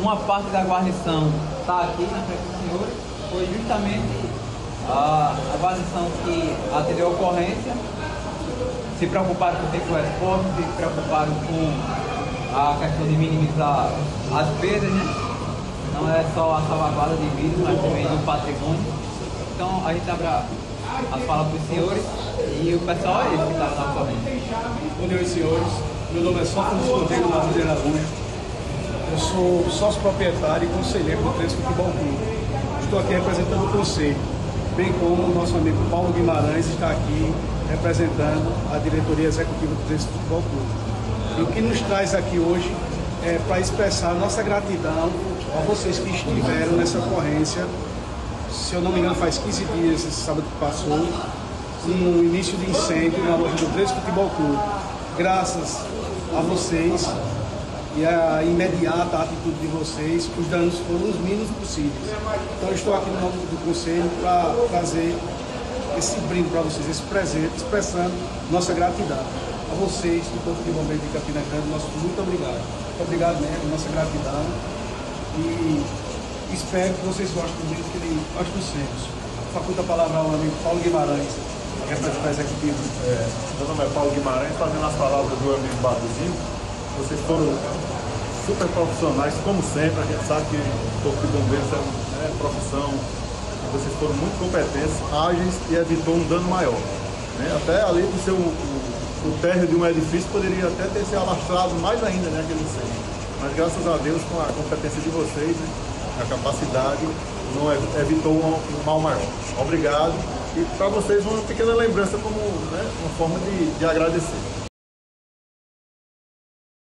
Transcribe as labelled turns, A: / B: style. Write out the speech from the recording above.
A: uma parte da guarnição está aqui na frente dos senhores foi justamente a, a guarnição que atendeu a ocorrência, se preocuparam com o tempo resposta, se preocuparam com a questão de minimizar as perdas, né? Não é só a salvaguarda de vida, mas também do patrimônio. Então a gente abre a, a fala para os senhores e o pessoal é esse que está na ocorrência.
B: Bom dia, senhores. Meu nome é Sócrates Cordeiro Matheus de Araújo. Eu sou sócio proprietário e conselheiro do Três Futebol Clube. Estou aqui representando o conselho, bem como o nosso amigo Paulo Guimarães está aqui representando a diretoria executiva do Três Futebol Clube. E o que nos traz aqui hoje é para expressar nossa gratidão a vocês que estiveram nessa ocorrência. Se eu não me engano, faz 15 dias, esse sábado que passou, no início de incêndio na loja do Três Futebol Clube. Graças a vocês e a imediata atitude de vocês, os danos foram os mínimos possíveis. Então, estou aqui no nome do Conselho para trazer esse brinde para vocês, esse presente, expressando nossa gratidão. A vocês, do Corpo de Bombeiros de Campina Grande, nosso muito obrigado. Muito obrigado mesmo, nossa gratidão. E espero que vocês gostem do jeito que nós trouxemos. Faculta a palavra ao amigo Paulo Guimarães, representante executivo.
C: É, meu nome é Paulo Guimarães, fazendo as palavras do amigo Barrozinho. Vocês foram super profissionais, como sempre. A gente sabe que o Corpo de Bombeiros é é, profissão. Vocês foram muito competentes, ágeis e evitou um dano maior. Né? Até ali do seu, o, o térreo de um edifício poderia até ter se alastrado mais ainda né, aquele incêndio. Mas graças a Deus, com a competência de vocês, né, a capacidade, não evitou um, um mal maior. Obrigado. E para vocês uma pequena lembrança como né, uma forma de, de agradecer.